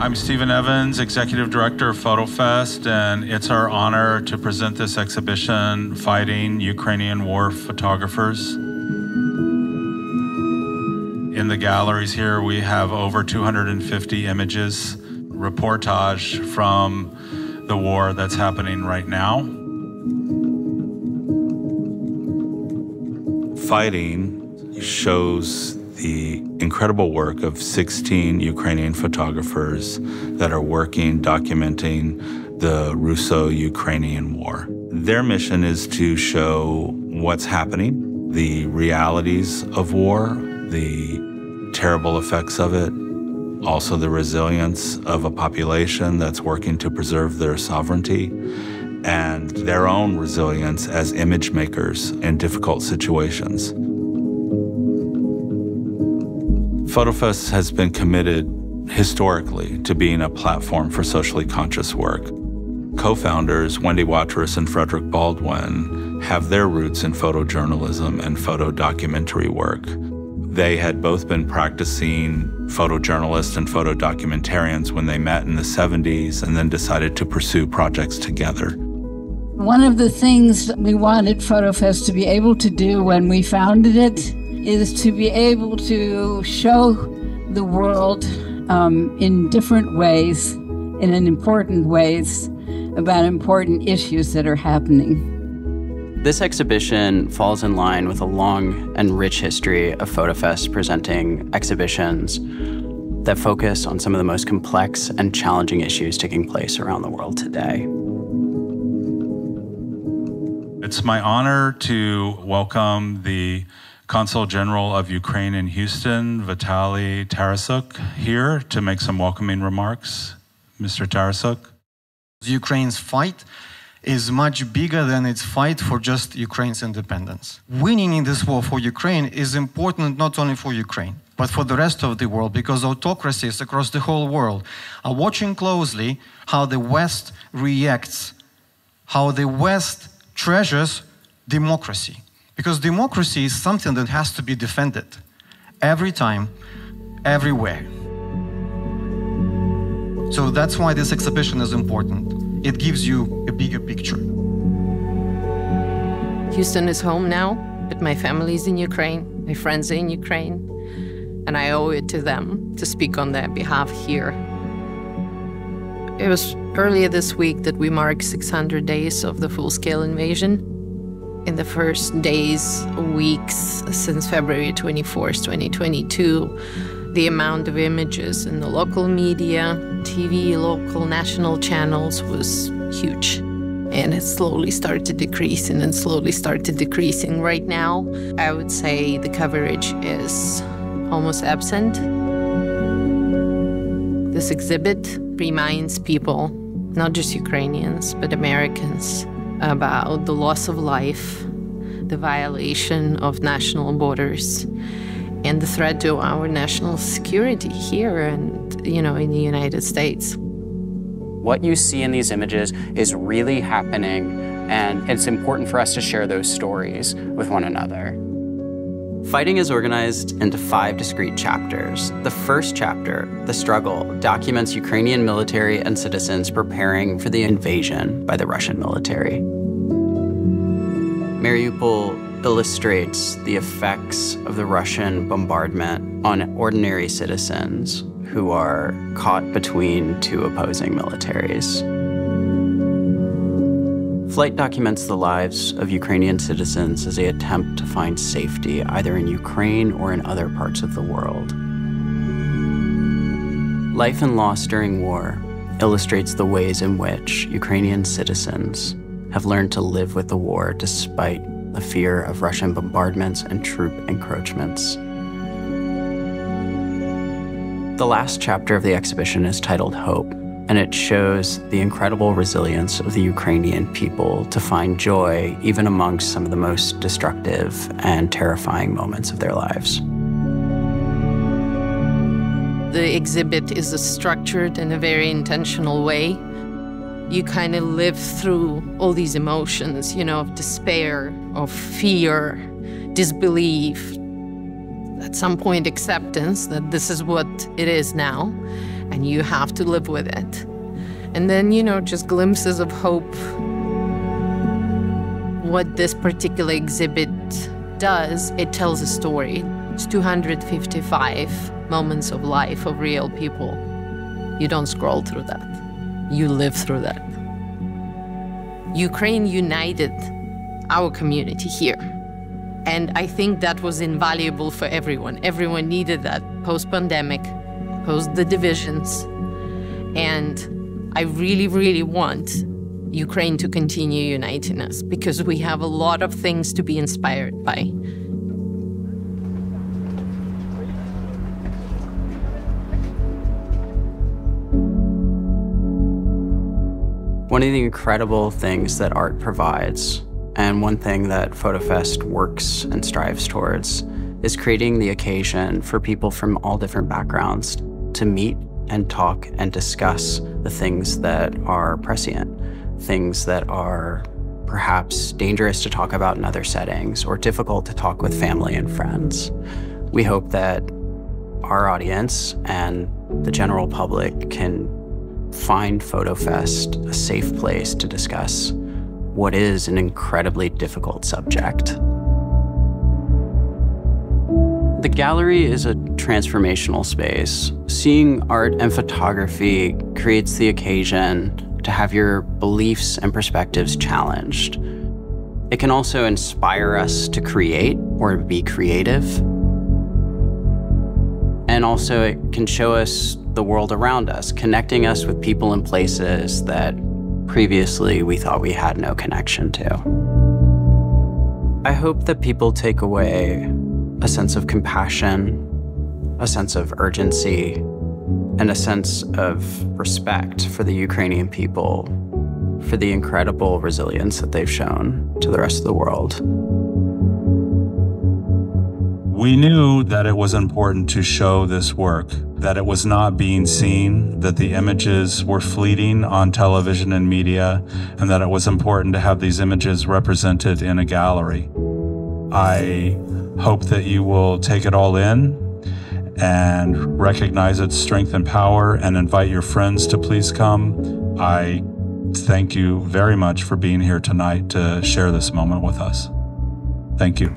I'm Stephen Evans, Executive Director of FotoFest, and it's our honor to present this exhibition, Fighting Ukrainian War Photographers. In the galleries here, we have over 250 images, reportage from the war that's happening right now. Fighting shows the incredible work of 16 Ukrainian photographers that are working documenting the Russo Ukrainian War. Their mission is to show what's happening, the realities of war, the terrible effects of it, also the resilience of a population that's working to preserve their sovereignty, and their own resilience as image makers in difficult situations. FotoFest has been committed historically to being a platform for socially conscious work. Co-founders Wendy Watriss and Frederick Baldwin have their roots in photojournalism and photo documentary work. They had both been practicing photojournalists and photo documentarians when they met in the 70s and then decided to pursue projects together. One of the things we wanted FotoFest to be able to do when we founded it is to be able to show the world um, in different ways, and in important ways, about important issues that are happening. This exhibition falls in line with a long and rich history of FotoFest presenting exhibitions that focus on some of the most complex and challenging issues taking place around the world today. It's my honor to welcome the Consul General of Ukraine in Houston, Vitaly Tarasuk, here to make some welcoming remarks. Mr. Tarasuk. Ukraine's fight is much bigger than its fight for just Ukraine's independence. Winning in this war for Ukraine is important not only for Ukraine, but for the rest of the world because autocracies across the whole world are watching closely how the West reacts, how the West treasures democracy. Because democracy is something that has to be defended every time, everywhere. So that's why this exhibition is important. It gives you a bigger picture. Houston is home now, but my family is in Ukraine, my friends are in Ukraine, and I owe it to them to speak on their behalf here. It was earlier this week that we marked 600 days of the full scale invasion in the first days, weeks since February 24th, 2022, the amount of images in the local media, TV, local, national channels was huge. And it slowly started decreasing and slowly started decreasing. Right now, I would say the coverage is almost absent. This exhibit reminds people, not just Ukrainians, but Americans, about the loss of life, the violation of national borders, and the threat to our national security here and, you know, in the United States. What you see in these images is really happening, and it's important for us to share those stories with one another. Fighting is organized into five discrete chapters. The first chapter, The Struggle, documents Ukrainian military and citizens preparing for the invasion by the Russian military. Mariupol illustrates the effects of the Russian bombardment on ordinary citizens who are caught between two opposing militaries. Flight documents the lives of Ukrainian citizens as they attempt to find safety either in Ukraine or in other parts of the world. Life and Loss During War illustrates the ways in which Ukrainian citizens have learned to live with the war despite the fear of Russian bombardments and troop encroachments. The last chapter of the exhibition is titled Hope, and it shows the incredible resilience of the Ukrainian people to find joy even amongst some of the most destructive and terrifying moments of their lives. The exhibit is structured in a very intentional way. You kind of live through all these emotions, you know, of despair, of fear, disbelief, at some point acceptance that this is what it is now and you have to live with it. And then, you know, just glimpses of hope. What this particular exhibit does, it tells a story. It's 255 moments of life of real people. You don't scroll through that, you live through that. Ukraine united our community here. And I think that was invaluable for everyone. Everyone needed that post pandemic, the divisions. And I really, really want Ukraine to continue uniting us because we have a lot of things to be inspired by. One of the incredible things that art provides, and one thing that FotoFest works and strives towards, is creating the occasion for people from all different backgrounds to meet and talk and discuss the things that are prescient, things that are perhaps dangerous to talk about in other settings or difficult to talk with family and friends. We hope that our audience and the general public can find FotoFest a safe place to discuss what is an incredibly difficult subject. The gallery is a transformational space. Seeing art and photography creates the occasion to have your beliefs and perspectives challenged. It can also inspire us to create or be creative. And also, it can show us the world around us, connecting us with people and places that previously we thought we had no connection to. I hope that people take away a sense of compassion, a sense of urgency, and a sense of respect for the Ukrainian people, for the incredible resilience that they've shown to the rest of the world. We knew that it was important to show this work, that it was not being seen, that the images were fleeting on television and media, and that it was important to have these images represented in a gallery. I hope that you will take it all in and recognize its strength and power and invite your friends to please come. I thank you very much for being here tonight to share this moment with us. Thank you.